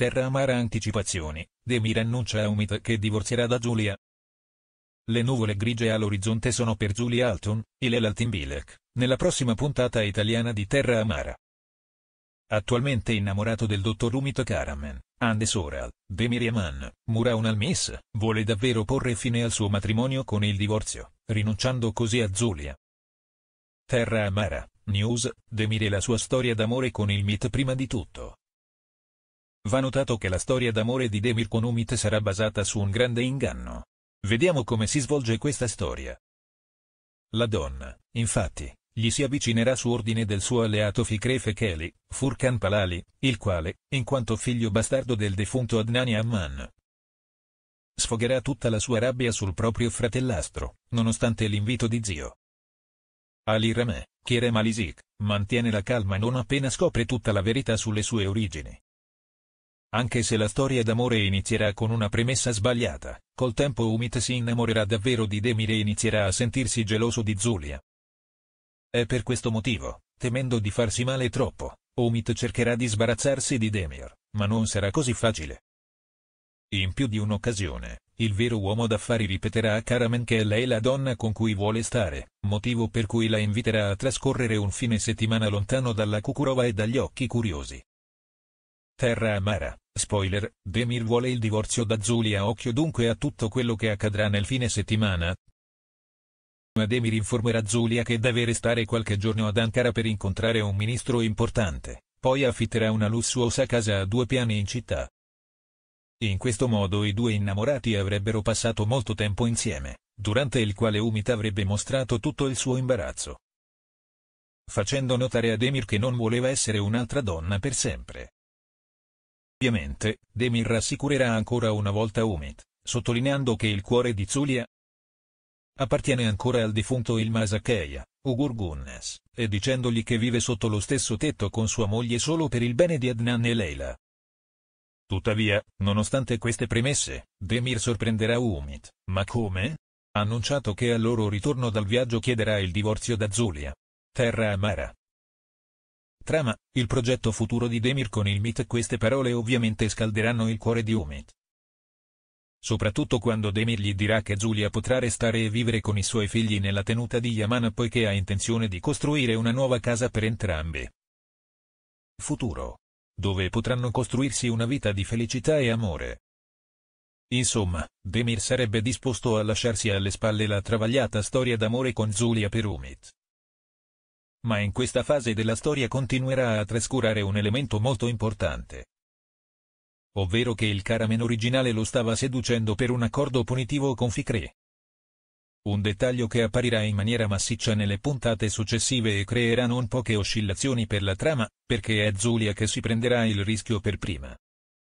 Terra amara anticipazioni, Demir annuncia a Umit che divorzierà da Giulia. Le nuvole grigie all'orizzonte sono per Julie Alton, il Altimbilek, nella prossima puntata italiana di Terra Amara. Attualmente innamorato del dottor Umit Karaman, Ande Soral, Demir Yaman, Muraun Almis, vuole davvero porre fine al suo matrimonio con il divorzio, rinunciando così a Giulia. Terra Amara, News, Demir e la sua storia d'amore con il Mit prima di tutto. Va notato che la storia d'amore di Demir con Umit sarà basata su un grande inganno. Vediamo come si svolge questa storia. La donna, infatti, gli si avvicinerà su ordine del suo alleato Fikre Fekeli, Furkan Palali, il quale, in quanto figlio bastardo del defunto Adnani Amman, sfogherà tutta la sua rabbia sul proprio fratellastro, nonostante l'invito di zio. Ali Rameh, Kerem Alisik, mantiene la calma non appena scopre tutta la verità sulle sue origini. Anche se la storia d'amore inizierà con una premessa sbagliata, col tempo Umit si innamorerà davvero di Demir e inizierà a sentirsi geloso di Zulia. È per questo motivo, temendo di farsi male troppo, Umit cercherà di sbarazzarsi di Demir, ma non sarà così facile. In più di un'occasione, il vero uomo d'affari ripeterà a Karaman che è lei la donna con cui vuole stare, motivo per cui la inviterà a trascorrere un fine settimana lontano dalla Kukurova e dagli occhi curiosi. Terra amara, spoiler, Demir vuole il divorzio da Zulia occhio dunque a tutto quello che accadrà nel fine settimana. Ma Demir informerà Zulia che deve restare qualche giorno ad Ankara per incontrare un ministro importante, poi affitterà una lussuosa casa a due piani in città. In questo modo i due innamorati avrebbero passato molto tempo insieme, durante il quale Umit avrebbe mostrato tutto il suo imbarazzo. Facendo notare a Demir che non voleva essere un'altra donna per sempre. Ovviamente, Demir rassicurerà ancora una volta Umit, sottolineando che il cuore di Zulia appartiene ancora al defunto Ilmaz Akeya, Ugur Gunnes, e dicendogli che vive sotto lo stesso tetto con sua moglie solo per il bene di Adnan e Leila. Tuttavia, nonostante queste premesse, Demir sorprenderà Umit, ma come? Annunciato che al loro ritorno dal viaggio chiederà il divorzio da Zulia. Terra amara, Trama, il progetto futuro di Demir con il Mit queste parole ovviamente scalderanno il cuore di Umit. Soprattutto quando Demir gli dirà che Giulia potrà restare e vivere con i suoi figli nella tenuta di Yaman poiché ha intenzione di costruire una nuova casa per entrambi. Futuro. Dove potranno costruirsi una vita di felicità e amore. Insomma, Demir sarebbe disposto a lasciarsi alle spalle la travagliata storia d'amore con Giulia per Umit ma in questa fase della storia continuerà a trascurare un elemento molto importante. Ovvero che il Karamen originale lo stava seducendo per un accordo punitivo con Fikre. Un dettaglio che apparirà in maniera massiccia nelle puntate successive e creerà non poche oscillazioni per la trama, perché è Zulia che si prenderà il rischio per prima.